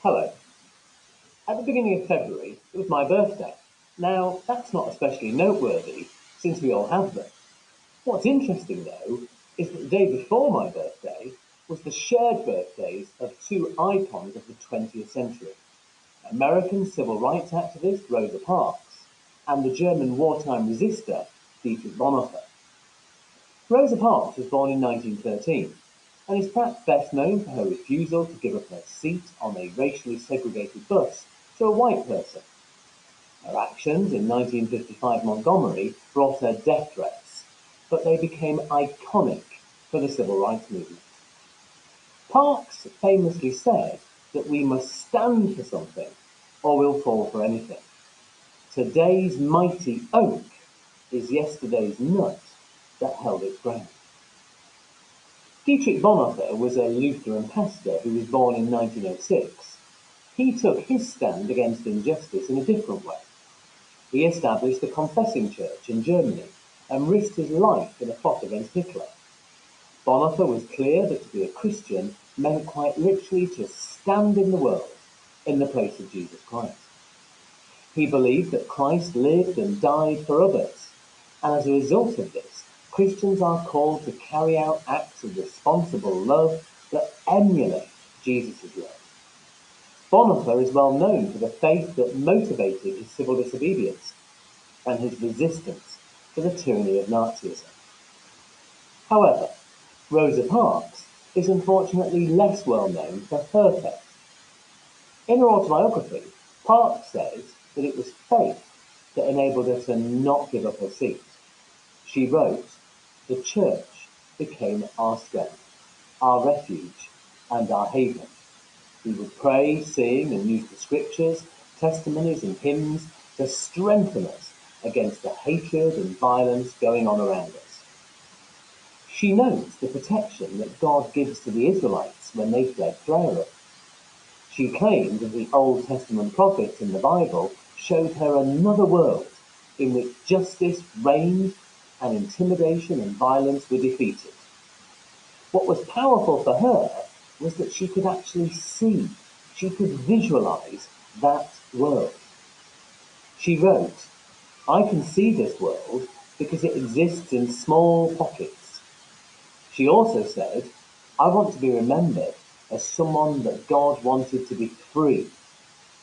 Hello. At the beginning of February, it was my birthday. Now, that's not especially noteworthy, since we all have them. What's interesting, though, is that the day before my birthday was the shared birthdays of two icons of the 20th century American civil rights activist Rosa Parks and the German wartime resister Dietrich Bonhoeffer. Rosa Parks was born in 1913 and is perhaps best known for her refusal to give up her seat on a racially segregated bus to a white person. Her actions in 1955 Montgomery brought her death threats, but they became iconic for the civil rights movement. Parks famously said that we must stand for something or we'll fall for anything. Today's mighty oak is yesterday's nut that held its ground. Dietrich Bonhoeffer was a Lutheran pastor who was born in 1906. He took his stand against injustice in a different way. He established the Confessing Church in Germany and risked his life in a plot against Hitler. Bonhoeffer was clear that to be a Christian meant quite literally to stand in the world in the place of Jesus Christ. He believed that Christ lived and died for others, and as a result of this, Christians are called to carry out acts of responsible love that emulate Jesus' love. Bonhoeffer is well known for the faith that motivated his civil disobedience and his resistance to the tyranny of Nazism. However, Rosa Parks is unfortunately less well known for her faith. In her autobiography, Parks says that it was faith that enabled her to not give up her seat. She wrote, the church became our strength, our refuge, and our haven. We would pray, sing, and use the scriptures, testimonies, and hymns to strengthen us against the hatred and violence going on around us. She knows the protection that God gives to the Israelites when they fled Pharaoh. She claimed that the Old Testament prophets in the Bible showed her another world in which justice reigned and intimidation and violence were defeated. What was powerful for her was that she could actually see, she could visualize that world. She wrote, I can see this world because it exists in small pockets. She also said, I want to be remembered as someone that God wanted to be free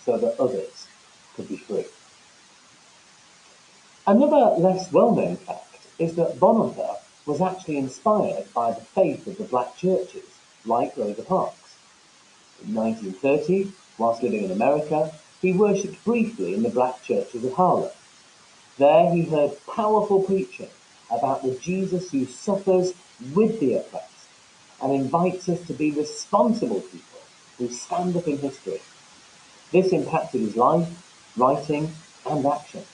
so that others could be free. Another less well-known fact is that Bonhoeffer was actually inspired by the faith of the black churches, like Rosa Parks. In 1930, whilst living in America, he worshipped briefly in the black churches of Harlem. There he heard powerful preaching about the Jesus who suffers with the oppressed and invites us to be responsible people who stand up in history. This impacted his life, writing, and actions.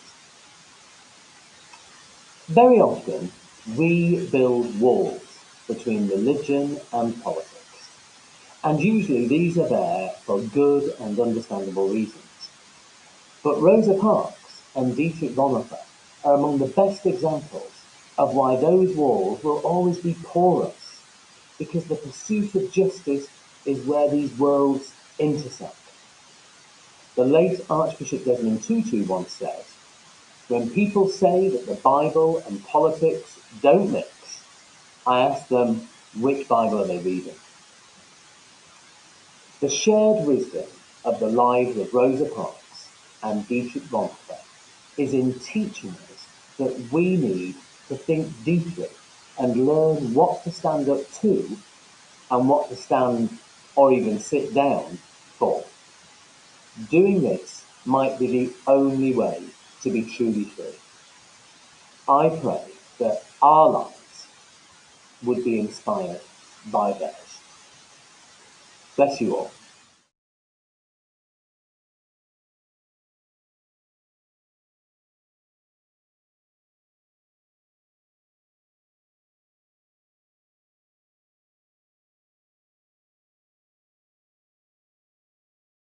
Very often, we build walls between religion and politics, and usually these are there for good and understandable reasons. But Rosa Parks and Dietrich Bonhoeffer are among the best examples of why those walls will always be porous, because the pursuit of justice is where these worlds intersect. The late Archbishop Desmond Tutu once said, when people say that the Bible and politics don't mix, I ask them, which Bible are they reading? The shared wisdom of the lives of Rosa Parks and Dietrich Bonhoeffer is in teaching us that we need to think deeply and learn what to stand up to and what to stand or even sit down for. Doing this might be the only way to be truly free. I pray that our lives would be inspired by theirs. Bless you all.